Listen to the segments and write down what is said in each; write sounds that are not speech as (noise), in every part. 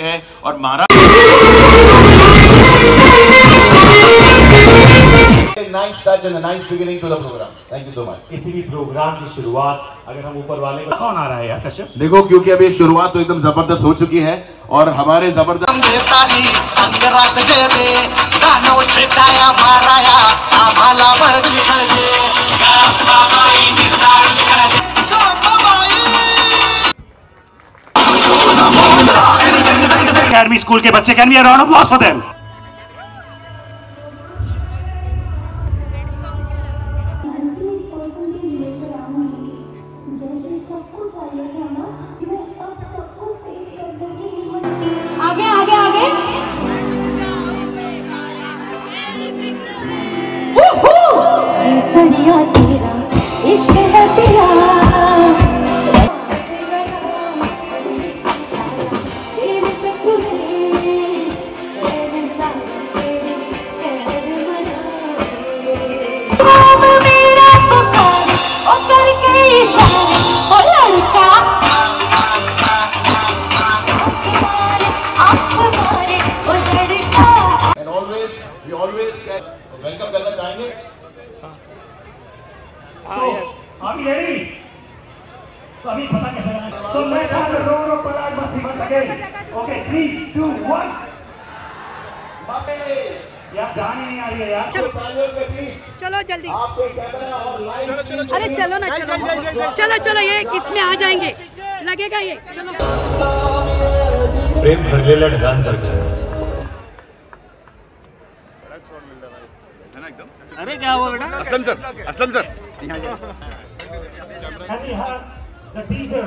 है और महाराज nice touch and a nice beginning to the program. Thank you so much. किसी भी programme की शुरुआत अगर हम ऊपर वाले को कौन आ रहा है यार कश्यप देखो क्योंकि अभी शुरुआत तो एकदम ज़बरदस्त हो चुकी है और हमारे ज़बरदस्त स्कूल के बच्चे can be a round of applause for them आगे welcome करना चाहेंगे? तो अभी पता कैसे करना सो मैं हूँ रो सके। ओके 3 2 1 यार जान नहीं आ रही है यार। चलो। जल्दी। अरे चलो ना चलो। चलो चलो ये इसमें आ जाएँगे। लगेगा ये। चलो। प्रेम भरलेलं ढगान सारखं Aslam sir Aslam sir. And we have the teaser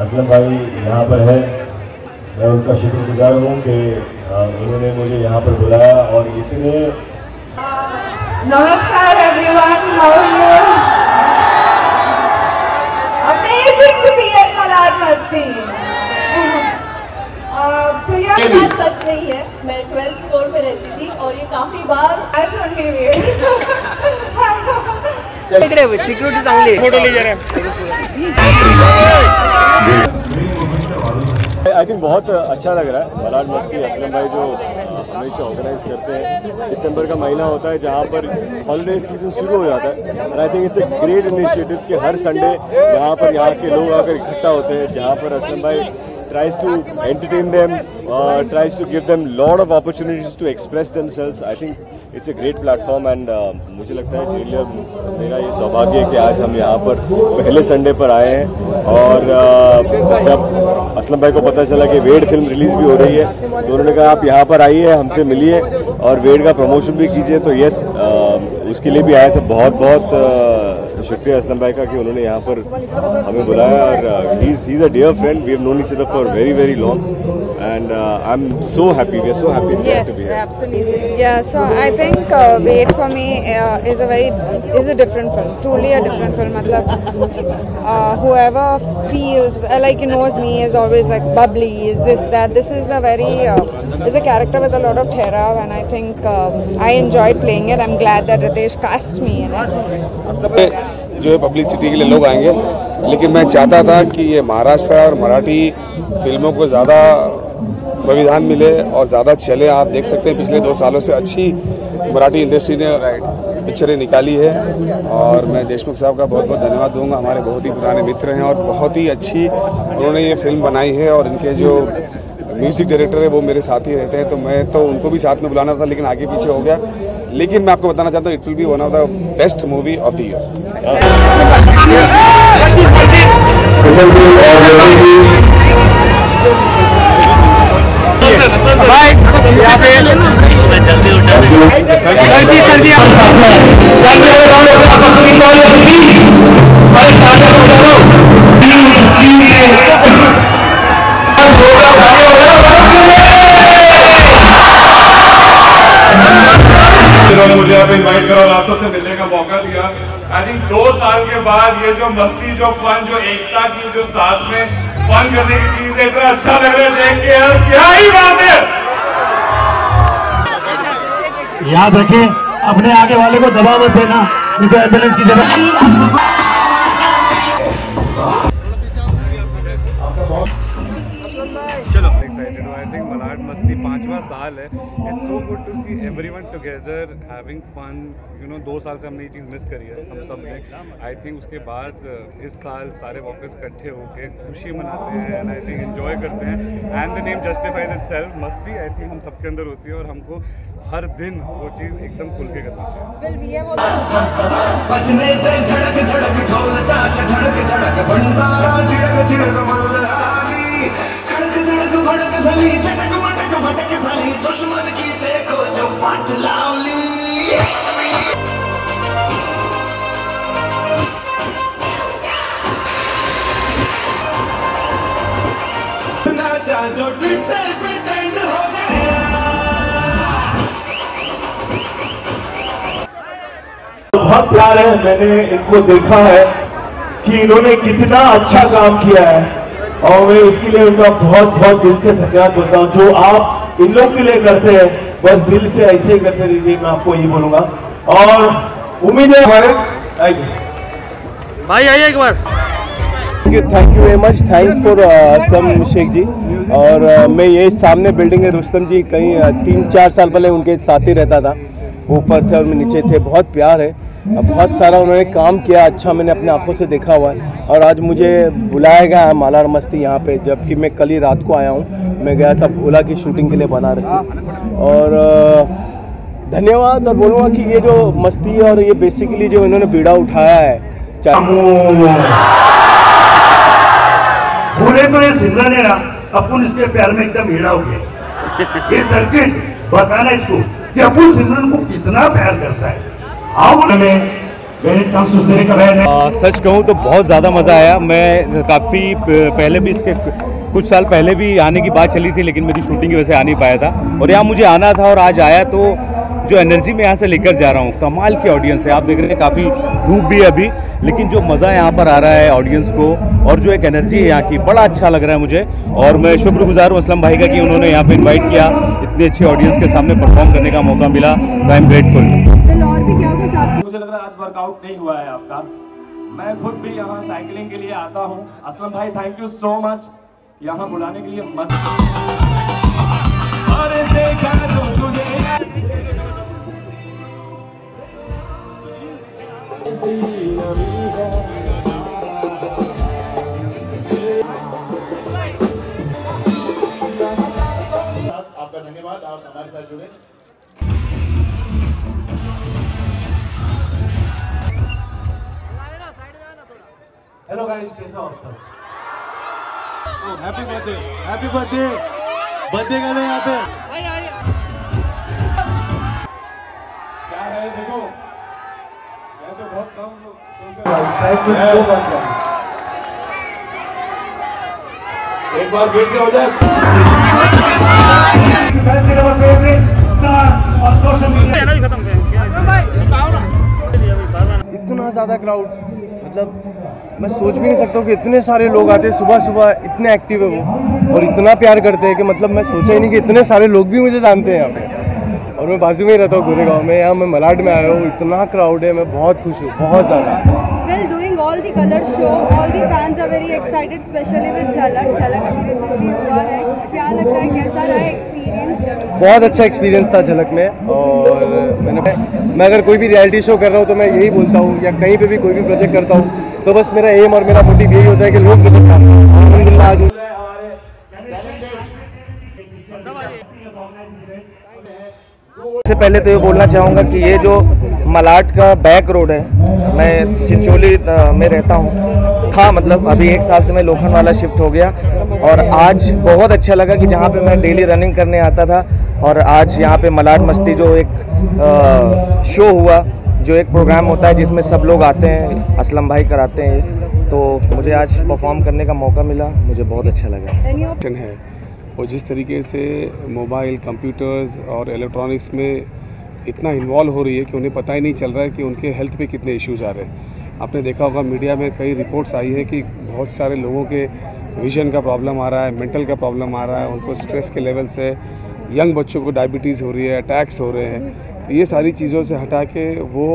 Aslam भाई यहाँ पर है। मैं उनका शुक्रगुजार हूँ कि उन्होंने मुझे यहाँ पर बुलाया और इतने Namaskar everyone, how are you? Amazing to be at Malad Masti. (laughs) Uh, so ये सच नहीं है। मैं ट्वेल्थ फ्लोर पे रहती थी और ये काफ़ी बार that's only weird. I think बहुत अच्छा लग रहा है। मलाड मस्ती, असलम भाई जो हमेशा ऑर्गेनाइज करते हैं। दिसंबर का महीना होता है जहाँ पर हॉलीडे सीज़न शुरू हो जाता है। और I think it's a great initiative कि हर संडे यहाँ पर यहाँ के लोग आकर इकट्ठा होते हैं, जहाँ पर असलम भाई tries to entertain them, uh, tries to give them lot of opportunities to express themselves. I think it's a great platform and uh, मुझे लगता है चीलियर मेरा ये सौभाग्य है कि आज हम यहाँ पर पहले संडे पर आए हैं और uh, जब असलम भाई को पता चला कि वेड फ़िल्म रिलीज़ भी हो रही है तो उन्होंने कहा आप यहाँ पर आइए हमसे मिलिए और वेड का प्रमोशन भी कीजिए तो यस उसके लिए भी आए थे बहुत बहुत uh, शुक्रिया असलम भाई का कि उन्होंने यहाँ पर हमें बुलाया और he is a dear friend we have known each other for very very long I am so happy we are so happy Yes, to be here absolutely. Yeah, so I think uh, Wait for me uh, is a very is a different film, truly a different film. मतलब uh, whoever feels uh, like knows me is always like bubbly, is this that. This is a very uh, is a character with a lot of ठहराव, and I think um, I enjoyed playing it. I'm glad that Ritesh cast me in it. जो है publicity के लिए लोग आएँगे लेकिन मैं चाहता था कि ये महाराष्ट्र और मराठी फ़िल्मों को ज़्यादा बलिदान मिले और ज़्यादा चले। आप देख सकते हैं, पिछले दो सालों से अच्छी मराठी इंडस्ट्री ने पिक्चरें निकाली है। और मैं देशमुख साहब का बहुत बहुत धन्यवाद दूँगा। हमारे बहुत ही पुराने मित्र हैं और बहुत ही अच्छी उन्होंने ये फ़िल्म बनाई है और इनके जो म्यूज़िक डायरेक्टर है, वो मेरे साथ ही रहते हैं। तो मैं तो उनको भी साथ में बुलाना था, लेकिन आगे पीछे हो गया। लेकिन मैं आपको बताना चाहता हूँ it will be one of the best movie of the year सर्दी सर्दी ये जो मस्ती जो फन जो एकता की जो साथ में फन करने की चीज़ है इतना अच्छा लग रहा है देख के यार क्या ही बात है। याद रखें अपने आगे वाले को दबा मत देना मुझे एंबुलेंस की ज़रूरत चलो। एक्साइटेड हूँ. आई थिंक मलाड मस्ती पांचवा साल है. It's so good to see everyone together having fun you know दो साल से हमने ये चीज़ मिस करी है हम सबने. आई थिंक उसके बाद uh, इस साल सारे वापस इकट्ठे होके खुशी मनाते हैं एंड आई थिंक एंजॉय करते हैं. And the name justifies itself Masti I think हम सबके अंदर होती है और हमको हर दिन वो चीज़ एकदम खुल के करनी चाहिए. भड़क चटक मटक फटक दुश्मन की देखो जो फट लावली। जो ट्विटर पे ट्रेंड हो गया। बहुत प्यार है, मैंने इनको देखा है कि इन्होंने कितना अच्छा काम किया है। और मैं इसके लिए उनका बहुत बहुत दिल से धन्यवाद बोलता हूँ। जो आप इन लोग के लिए करते हैं बस दिल से ऐसे ही करते रहिए मैं आपको यही बोलूँगा। और उम्मीद है हमारे थैंक यू भाई आइए एक बार। Thank you very much thanks for Aslam Shaikh ji और uh, मैं ये सामने बिल्डिंग है रुस्तम जी कहीं uh, तीन चार साल पहले उनके साथ ही रहता था। वो ऊपर थे और मैं नीचे थे। बहुत प्यार है। बहुत सारा उन्होंने काम किया अच्छा मैंने अपने आँखों से देखा हुआ है। और आज मुझे बुलाया गया है मालार मस्ती यहाँ पे, जबकि मैं कल ही रात को आया हूँ। मैं गया था भोला की शूटिंग के लिए बनारसी और धन्यवाद और बोलूँगा कि ये जो मस्ती और ये बेसिकली जो इन्होंने बीड़ा उठाया है पूरे तो ये सीज़न है ना अपन इसके प्यार में एकदम हीरा हो गए ये सर्किट, बताना इसको कि अपन सीज़न को कितना प्यार करता है। सच कहूँ तो बहुत ज़्यादा मज़ा आया। मैं काफ़ी पहले भी इसके कुछ साल पहले भी आने की बात चली थी लेकिन मेरी शूटिंग की वजह से आ नहीं पाया था। और यहाँ मुझे आना था और आज आया तो जो एनर्जी मैं यहाँ से लेकर जा रहा हूँ कमाल की ऑडियंस है। आप देख रहे हैं काफ़ी धूप भी है अभी लेकिन जो मज़ा यहाँ पर आ रहा है ऑडियंस को और जो एक एनर्जी है यहाँ की बड़ा अच्छा लग रहा है मुझे। और मैं शुक्रगुजार हूँ असलम भाई का कि उन्होंने यहाँ पे इनवाइट किया। इतने अच्छे ऑडियंस के सामने परफॉर्म करने का मौका मिला। तो आई एम ग्रेटफुल मुझे लग रहा है आज वर्कआउट नहीं हुआ है आपका। मैं खुद भी यहाँ साइकिलिंग के लिए आता हूँ। असलम भाई थैंक यू सो मच यहाँ बुलाने के लिए मज़ा अरे देखा जो तुझे आपका धन्यवाद आप हमारे साथ जुड़े। हेलो गाइस कैसे हो आप सब? Happy birthday happy birthday birthday कर रहे यहाँ पे. क्या है देखो। मैं तो बहुत कम थैंक यू सो मच एक बार फिर से हो जाए। इतना ज़्यादा क्राउड मतलब मैं सोच भी नहीं सकता हूँ कि इतने सारे लोग आते हैं सुबह सुबह इतने एक्टिव है वो और इतना प्यार करते हैं कि मतलब मैं सोचा ही नहीं कि इतने सारे लोग भी मुझे जानते हैं यहाँ पे। और मैं बाजू में ही रहता हूँ गोरेगांव में यहाँ मैं मलाड में आया हूँ इतना क्राउड है मैं बहुत खुश हूँ बहुत ज़्यादा। Well, doing all the color show, all the fans are very excited, especially with झलक झलक अभी recently हुआ है। क्या लगता है कैसा रहा एक्सपीरियंस बहुत अच्छा एक्सपीरियंस था झलक में और मैंने मैं अगर कोई भी रियलिटी शो कर रहा हूँ तो मैं यही बोलता हूँ या कहीं पे भी कोई भी प्रोजेक्ट करता हूँ तो बस मेरा एम और मेरा मोटिव यही होता है कि लोग मुझे सबसे पहले तो ये बोलना चाहूँगा कि ये जो मलाट का बैक रोड है मैं चिंचोली में रहता हूँ। था मतलब अभी एक साल से मैं लोखंड वाला शिफ्ट हो गया और आज बहुत अच्छा लगा कि जहाँ पे मैं डेली रनिंग करने आता था। और आज यहाँ पे मलाट मस्ती जो एक अ, शो हुआ जो एक प्रोग्राम होता है जिसमें सब लोग आते हैं असलम भाई कराते हैं तो मुझे आज परफॉर्म करने का मौका मिला मुझे बहुत अच्छा लगा। है। और जिस तरीके से मोबाइल कंप्यूटर्स और इलेक्ट्रॉनिक्स में इतना इन्वॉल्व हो रही है कि उन्हें पता ही नहीं चल रहा है कि उनके हेल्थ पे कितने इश्यूज़ आ रहे हैं। आपने देखा होगा मीडिया में कई रिपोर्ट्स आई है कि बहुत सारे लोगों के विजन का प्रॉब्लम आ रहा है मेंटल का प्रॉब्लम आ रहा है उनको स्ट्रेस के लेवल से यंग बच्चों को डायबिटीज़ हो रही है अटैक्स हो रहे हैं तो ये सारी चीज़ों से हटा के वो